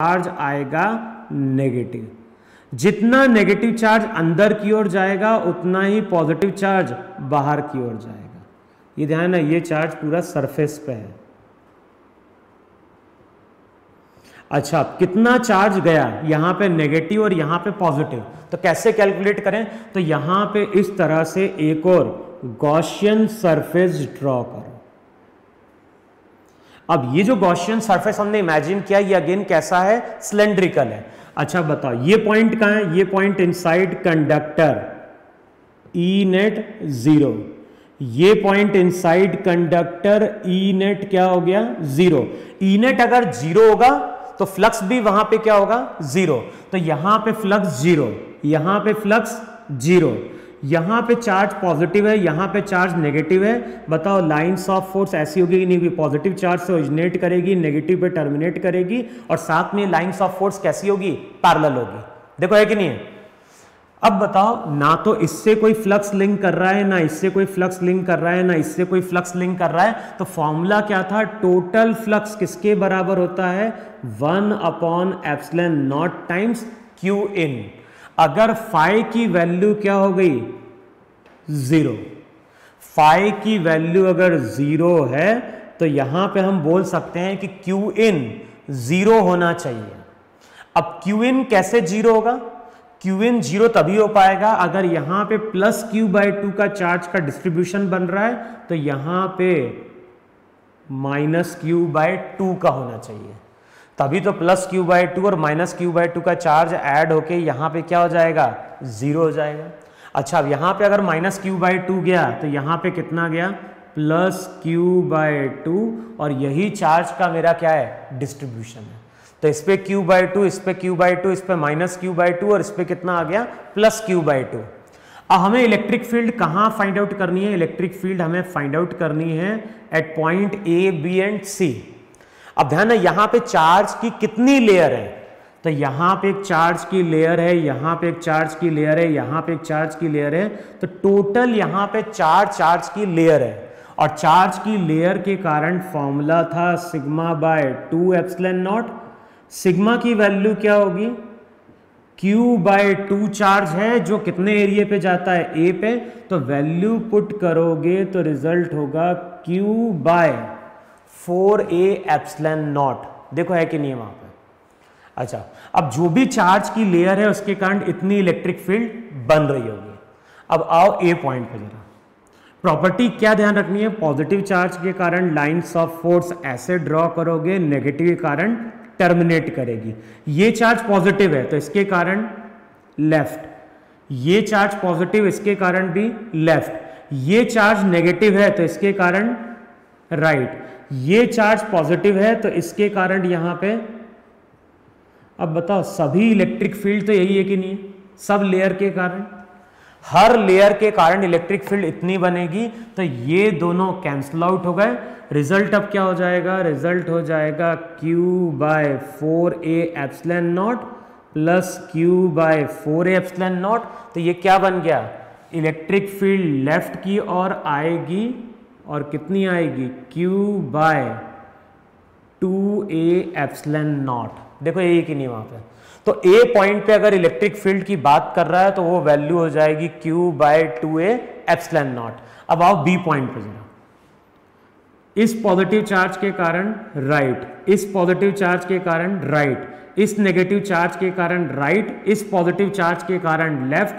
Charge आएगा negative. जितना negative charge अंदर की ओर जाएगा, उतना ही पॉजिटिव चार्ज बाहर की ओर जाएगा। ये ध्यान है, ये चार्ज पूरा सरफेस पे है। अच्छा कितना चार्ज गया? यहाँ पे नेगेटिव और यहाँ पे पॉजिटिव। तो कैसे कैलकुलेट करें? तो यहाँ पे इस तरह से एक और गॉशियन सरफेस ड्रॉ करो। अब ये जो गॉशियन सरफेस हमने इमेजिन किया, ये अगेन कैसा है? सिलेंड्रिकल है। अच्छा बताओ, ये पॉइंट कहाँ है? ये point inside conductor E net zero ये point inside conductor E net क्या हो गया? ज़ीरो ई नेट अगर ज़ीरो होगा तो फ्लक्स भी वहाँ पे क्या होगा? ज़ीरो तो यहाँ पे फ्लक्स ज़ीरो यहाँ पे फ्लक्स ज़ीरो यहाँ पे चार्ज पॉजिटिव है, यहाँ पे चार्ज नेगेटिव है। बताओ लाइंस ऑफ़ फोर्स ऐसी होगी कि नहीं होगी पॉजिटिव चार्ज से ओरिजिनेट करेगी नेगेटिव पे टर्मिनेट करेगी, और साथ में लाइंस ऑफ़ फोर्स कैसी होगी? पैरेलल होगी। देखो, है कि नहीं? है अब बताओ, ना तो इससे कोई फ्लक्स लिंक कर रहा है, ना इससे कोई फ्लक्स लिंक कर रहा है, ना इससे कोई फ्लक्स लिंक कर रहा है। तो फॉर्मूला क्या था? टोटल फ्लक्स किसके बराबर होता है? One upon epsilon naught times q in अगर फाइ की वैल्यू क्या हो गई? ज़ीरो। फाइ की वैल्यू अगर ज़ीरो है तो यहाँ पे हम बोल सकते हैं कि क्यू इन ज़ीरो होना चाहिए। अब क्यू इन कैसे ज़ीरो होगा? क्यू इन ज़ीरो तभी हो पाएगा अगर यहाँ पे प्लस क्यू बाई टू का चार्ज का डिस्ट्रीब्यूशन बन रहा है तो यहाँ पे माइनस क्यू बाय टू का होना चाहिए। तभी तो प्लस क्यू बाय टू और माइनस क्यू बाई टू का चार्ज ऐड होके यहाँ पे क्या हो जाएगा? ज़ीरो हो जाएगा। अच्छा अब यहाँ पे अगर माइनस क्यू बाई टू गया तो यहाँ पे कितना गया? प्लस क्यू बाय टू, और यही चार्ज का मेरा क्या है? डिस्ट्रीब्यूशन है। तो इस पे क्यू बाय टू, इस पे क्यू बाई टू, इस पे माइनस क्यू बाय टू, और इस पे कितना आ गया? Plus Q by two. अब हमें इलेक्ट्रिक फ़ील्ड कहाँ फाइंड आउट करनी है? इलेक्ट्रिक फ़ील्ड हमें फाइंड आउट करनी है at point A, B and C. अब ध्यान है यहाँ पे चार्ज की कितनी लेयर है? तो यहाँ पे एक चार्ज की लेयर है, यहाँ पे एक चार्ज की लेयर है, यहाँ पे एक चार्ज की लेयर है तो टोटल यहाँ पे चार चार्ज की लेयर है। और चार्ज की लेयर के कारण फॉर्मूला था sigma by two epsilon naught sigma की वैल्यू क्या होगी? Q बाय टू चार्ज है, जो कितने एरिया पे जाता है? ए पे। तो वैल्यू पुट करोगे तो रिज़ल्ट होगा Q by four A epsilon naught. देखो है कि नहीं है वहाँ पर अच्छा अब जो भी चार्ज की लेयर है उसके कारण इतनी इलेक्ट्रिक फ़ील्ड बन रही होगी। अब आओ ए पॉइंट पे जरा। प्रॉपर्टी क्या ध्यान रखनी है? पॉजिटिव चार्ज के कारण लाइंस ऑफ़ फोर्स ऐसे ड्रॉ करोगे, नेगेटिव के कारण टर्मिनेट करेगी। ये चार्ज पॉजिटिव है तो इसके कारण लेफ़्ट। ये चार्ज पॉजिटिव, इसके कारण भी लेफ़्ट। ये चार्ज नेगेटिव है तो इसके कारण राइट। ये चार्ज पॉजिटिव है तो इसके कारण यहाँ पे, अब बताओ, सभी इलेक्ट्रिक फ़ील्ड तो यही है कि नहीं? सब लेयर के कारण? हर लेयर के कारण इलेक्ट्रिक फ़ील्ड इतनी बनेगी तो ये दोनों कैंसल आउट हो गए। रिज़ल्ट अब क्या हो जाएगा? रिज़ल्ट हो जाएगा Q by four A epsilon naught plus Q by four A naught तो ये क्या बन गया? इलेक्ट्रिक फ़ील्ड लेफ़्ट की ओर आएगी और कितनी आएगी? Q by two A epsilon naught देखो ये कि नहीं वहाँ पे तो ए पॉइंट पे अगर इलेक्ट्रिक फ़ील्ड की बात कर रहा है तो वो वैल्यू हो जाएगी Q by two A epsilon naught अब आओ बी पॉइंट पे जरा इस पॉजिटिव चार्ज के कारण राइट इस पॉजिटिव चार्ज के कारण राइट इस नेगेटिव चार्ज के कारण राइट इस पॉजिटिव चार्ज के कारण लेफ़्ट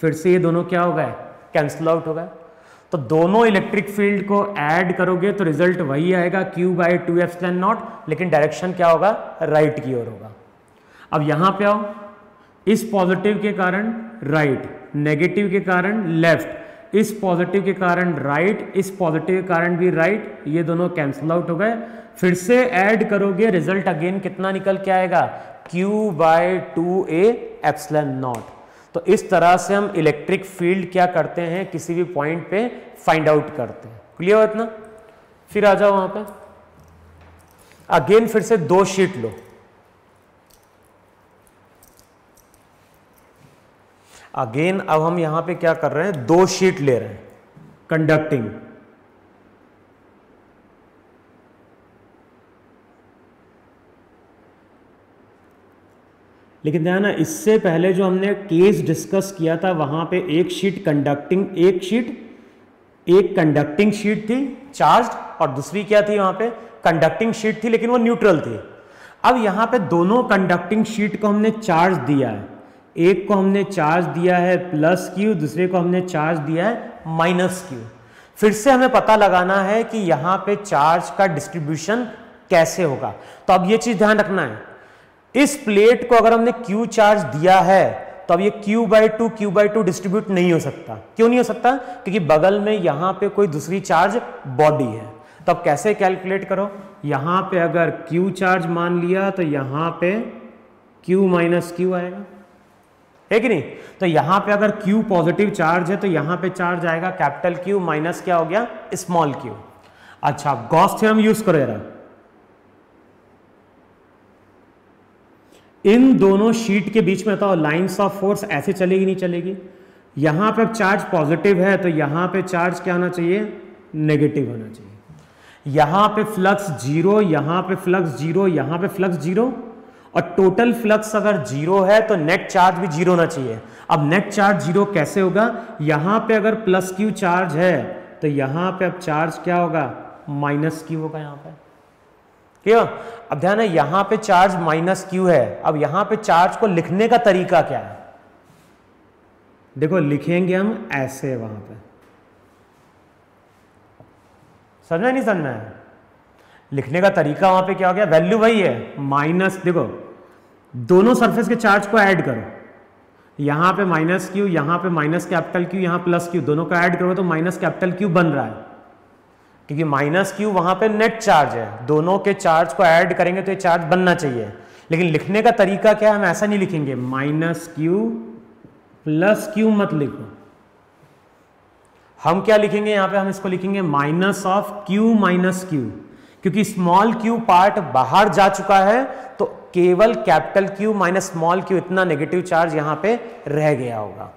फिर से ये दोनों क्या हो गए? कैंसल आउट हो गए। तो दोनों इलेक्ट्रिक फ़ील्ड को ऐड करोगे तो रिज़ल्ट वही आएगा Q by two F naught लेकिन डायरेक्शन क्या होगा? राइट right की ओर होगा। अब यहाँ पे आओ। इस पॉजिटिव के कारण राइट right, नेगेटिव के कारण लेफ़्ट इस पॉजिटिव के कारण राइट right, इस पॉजिटिव के कारण भी राइट right, ये दोनों कैंसिल आउट हो गए। फिर से ऐड करोगे रिज़ल्ट अगेन कितना निकल के आएगा? Q by two A epsilon naught तो इस तरह से हम इलेक्ट्रिक फ़ील्ड क्या करते हैं, किसी भी पॉइंट पे फाइंड आउट करते हैं। क्लियर इतना? फिर आ जाओ वहाँ पे। अगेन फिर से दो शीट लो। अगेन अब हम यहाँ पे क्या कर रहे हैं? दो शीट ले रहे हैं। कंडक्टिंग लेकिन ध्यान ना इससे पहले जो हमने केस डिस्कस किया था, वहाँ पे एक शीट कंडक्टिंग एक शीट एक कंडक्टिंग शीट थी चार्ज और दूसरी क्या थी वहाँ पे? कंडक्टिंग शीट थी, लेकिन वो न्यूट्रल थी। अब यहाँ पे दोनों कंडक्टिंग शीट को हमने चार्ज दिया है। एक को हमने चार्ज दिया है प्लस क्यू दूसरे को हमने चार्ज दिया है माइनस क्यू फिर से हमें पता लगाना है कि यहाँ पे चार्ज का डिस्ट्रीब्यूशन कैसे होगा। तो अब ये चीज़ ध्यान रखना है। इस प्लेट को अगर हमने क्यू चार्ज दिया है तो अब ये Q by two Q by two distribute नहीं हो सकता। क्यों नहीं हो सकता? क्योंकि बगल में यहाँ पे कोई दूसरी चार्ज बॉडी है। तो अब कैसे कैलकुलेट करो? यहाँ पे अगर क्यू चार्ज मान लिया तो यहाँ पे क्यू माइनस क्यू आएगा। है कि नहीं? तो यहाँ पे अगर Q पॉजिटिव चार्ज है तो यहाँ पे चार्ज आएगा। कैपिटल Q माइनस क्या हो गया? स्मॉल q अच्छा गॉस थ्योरम यूज़ करो यार इन दोनों शीट के बीच में बताओ लाइंस ऑफ़ फोर्स ऐसे चलेगी, नहीं चलेगी? यहाँ पर चार्ज पॉजिटिव है तो यहाँ पे चार्ज क्या होना चाहिए? नेगेटिव होना चाहिए। यहाँ पे फ्लक्स ज़ीरो यहाँ पे फ्लक्स ज़ीरो यहाँ पे फ्लक्स ज़ीरो और टोटल फ्लक्स अगर ज़ीरो है तो नेट चार्ज भी ज़ीरो होना चाहिए। अब नेट चार्ज ज़ीरो कैसे होगा? यहाँ पे अगर प्लस क्यू चार्ज है तो यहाँ पे अब चार्ज क्या होगा? माइनस क्यू होगा यहाँ पे। क्यों अब ध्यान है यहाँ पे चार्ज माइनस क्यू है। अब यहाँ पे चार्ज को लिखने का तरीका क्या है? देखो लिखेंगे हम ऐसे वहाँ पे। समझना नहीं समझना है लिखने का तरीका वहाँ पे क्या हो गया? वैल्यू वही है माइनस देखो दोनों सरफेस के चार्ज को ऐड करो। यहाँ पे माइनस क्यू यहाँ पे माइनस कैपिटल क्यू यहाँ प्लस क्यू दोनों को ऐड करो तो माइनस कैपिटल क्यू बन रहा है। क्योंकि माइनस क्यू वहाँ पे नेट चार्ज है। दोनों के चार्ज को ऐड करेंगे तो ये चार्ज बनना चाहिए। लेकिन लिखने का तरीका क्या है? हम ऐसा नहीं लिखेंगे। माइनस क्यू प्लस क्यू मत लिखो। हम क्या लिखेंगे? यहाँ पे हम इसको लिखेंगे minus of Q minus Q क्योंकि स्मॉल क्यू पार्ट बाहर जा चुका है तो केवल capital Q minus small Q इतना नेगेटिव चार्ज यहाँ पे रह गया होगा।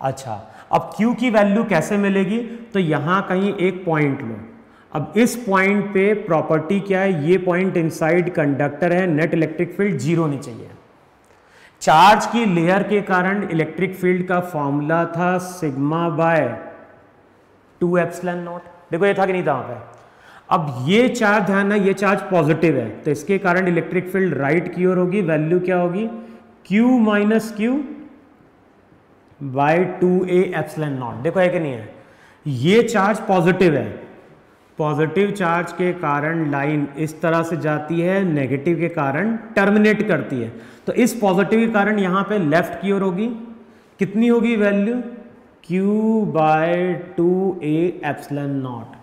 अच्छा अब क्यू की वैल्यू कैसे मिलेगी? तो यहाँ कहीं एक पॉइंट लो। अब इस पॉइंट पे प्रॉपर्टी क्या है? ये पॉइंट इनसाइड कंडक्टर है नेट इलेक्ट्रिक फ़ील्ड ज़ीरो होनी चाहिए। चार्ज की लेयर के कारण इलेक्ट्रिक फ़ील्ड का फॉर्मूला था sigma by two epsilon naught देखो, ये था कि नहीं था वहाँ अब ये चार्ज ध्यान है ये चार्ज पॉजिटिव है। तो इसके कारण इलेक्ट्रिक फ़ील्ड राइट की ओर होगी वैल्यू क्या होगी? Q minus Q by two A epsilon naught देखो, है कि नहीं है? ये चार्ज पॉजिटिव है। पॉजिटिव चार्ज के कारण लाइन इस तरह से जाती है, नेगेटिव के कारण टर्मिनेट करती है। तो इस पॉजिटिव के कारण यहाँ पे लेफ़्ट की ओर होगी। कितनी होगी value? Q by two A epsilon naught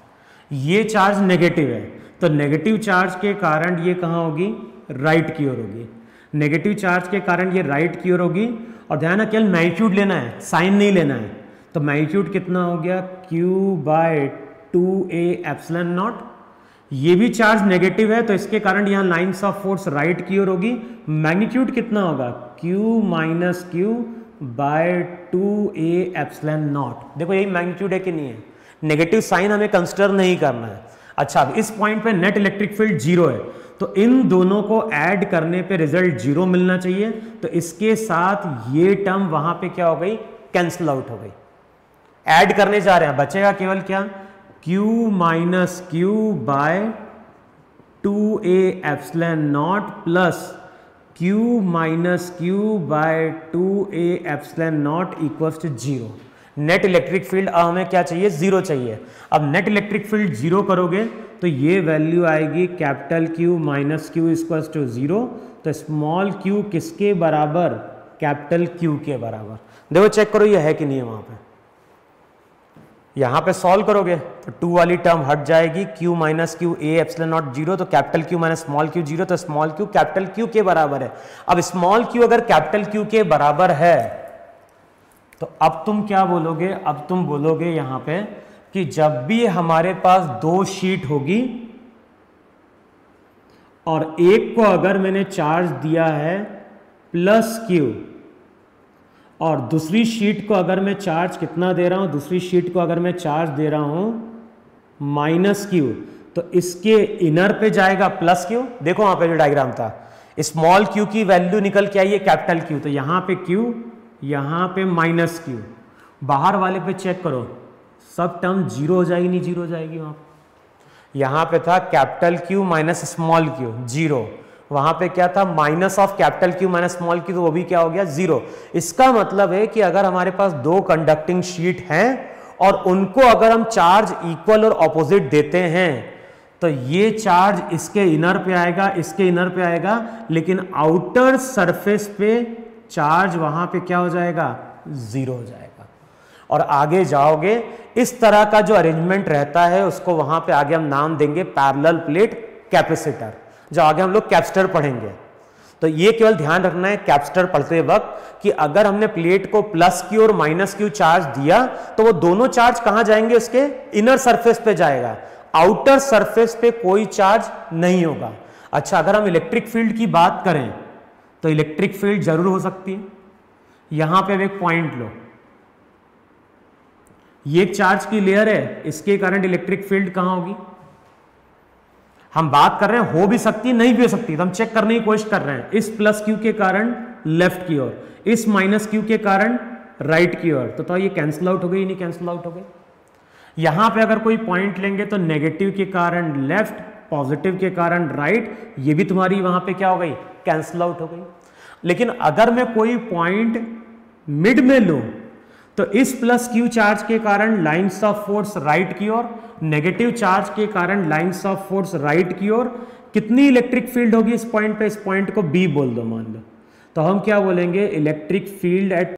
ये चार्ज नेगेटिव है। तो नेगेटिव चार्ज के कारण ये कहाँ होगी? राइट की ओर होगी। नेगेटिव चार्ज के कारण ये राइट की ओर होगी। और ध्यान केवल मैग्नीट्यूड लेना है साइन नहीं लेना है। तो मैग्नीट्यूड कितना हो गया? Q by two A epsilon naught. ये भी चार्ज नेगेटिव है तो इसके कारण यहाँ लाइन्स ऑफ़ फोर्स राइट की ओर होगी। मैग्नीट्यूड कितना होगा? Q minus Q by two A epsilon naught. देखो यही मैग्नीट्यूड है कि नहीं है? नेगेटिव साइन हमें कंसिडर नहीं करना है। अच्छा अब इस पॉइंट पे नेट इलेक्ट्रिक फ़ील्ड ज़ीरो है। तो इन दोनों को ऐड करने पे रिज़ल्ट ज़ीरो मिलना चाहिए। तो इसके साथ ये टर्म वहाँ पे क्या हो गई? कैंसिल आउट हो गई। ऐड करने जा रहे हैं। बचेगा केवल क्या? Q minus Q by two A epsilon naught plus Q minus Q by two A epsilon naught equals to zero net electric field अब हमें क्या चाहिए? ज़ीरो चाहिए। अब नेट इलेक्ट्रिक फ़ील्ड ज़ीरो करोगे तो ये वैल्यू आएगी capital Q minus Q equals to zero तो स्मॉल क्यू किसके बराबर? कैपिटल क्यू के बराबर। देखो चेक करो, ये है कि नहीं है वहाँ पे? यहाँ पे सॉल्व करोगे तो टू वाली टर्म हट जाएगी Q minus Q A epsilon naught zero तो capital Q minus small Q zero तो स्मॉल क्यू कैपिटल क्यू के बराबर है। अब स्मॉल क्यू अगर कैपिटल क्यू के बराबर है तो अब तुम क्या बोलोगे? अब तुम बोलोगे यहाँ पे कि जब भी हमारे पास दो शीट होगी, और एक को अगर मैंने चार्ज दिया है प्लस क्यू और दूसरी शीट को अगर मैं चार्ज कितना दे रहा हूँ, दूसरी शीट को अगर मैं चार्ज दे रहा हूँ माइनस क्यू तो इसके इनर पे जाएगा प्लस क्यू देखो वहाँ पे जो डायग्राम था स्मॉल क्यू की वैल्यू निकल के आई है कैपिटल क्यू तो यहाँ पे क्यू यहाँ पे माइनस क्यू बाहर वाले पे चेक करो, सब टर्म ज़ीरो हो जाएगी, नहीं ज़ीरो हो जाएगी वहाँ। यहाँ पे था capital Q minus small Q zero वहाँ पे क्या था? Minus of capital Q minus small Q तो वो भी क्या हो गया? ज़ीरो। इसका मतलब है कि अगर हमारे पास दो कंडक्टिंग शीट हैं और उनको अगर हम चार्ज इक्वल और ऑपोजिट देते हैं तो ये चार्ज इसके इनर पे आएगा, इसके इनर पे आएगा, लेकिन आउटर सरफेस पे चार्ज वहाँ पे क्या हो जाएगा? ज़ीरो हो जाएगा। और आगे जाओगे, इस तरह का जो अरेंजमेंट रहता है, उसको वहाँ पे आगे हम नाम देंगे पैरेलल प्लेट कैपेसिटर जो आगे हम लोग कैप्स्टर पढ़ेंगे। तो ये केवल ध्यान रखना है कैप्स्टर पढ़ते वक्त कि अगर हमने प्लेट को प्लस की और माइनस क्यू चार्ज दिया तो वो दोनों चार्ज कहाँ जाएँगे उसके? इनर सरफेस पे जाएगा। आउटर सरफेस पे कोई चार्ज नहीं होगा। अच्छा अगर हम इलेक्ट्रिक फ़ील्ड की बात करें तो इलेक्ट्रिक फ़ील्ड ज़रूर हो सकती है। यहाँ पे एक पॉइंट लो। ये चार्ज की लेयर है, इसके कारण इलेक्ट्रिक फ़ील्ड कहाँ होगी? हम बात कर रहे हैं हो भी सकती नहीं भी हो सकती। तो हम चेक करने की कोशिश कर रहे हैं। इस प्लस क्यू के कारण लेफ़्ट की ओर इस माइनस क्यू के कारण राइट की ओर। तो, तो ये कैंसिल आउट हो गई नहीं कैंसिल आउट हो गई। यहाँ पे अगर कोई पॉइंट लेंगे तो नेगेटिव के कारण लेफ़्ट पॉजिटिव के कारण राइट ये भी तुम्हारी वहाँ पे क्या हो गई? कैंसिल आउट हो गई। लेकिन अगर मैं कोई पॉइंट मिड में लू तो इस प्लस क्यू चार्ज के कारण लाइंस ऑफ़ फोर्स राइट की ओर, नेगेटिव चार्ज के कारण लाइंस ऑफ़ फोर्स राइट की ओर, कितनी इलेक्ट्रिक फ़ील्ड होगी इस पॉइंट पे? इस पॉइंट को बी बोल दो, मान लो। तो हम क्या बोलेंगे? Electric field eight